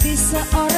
bisa orang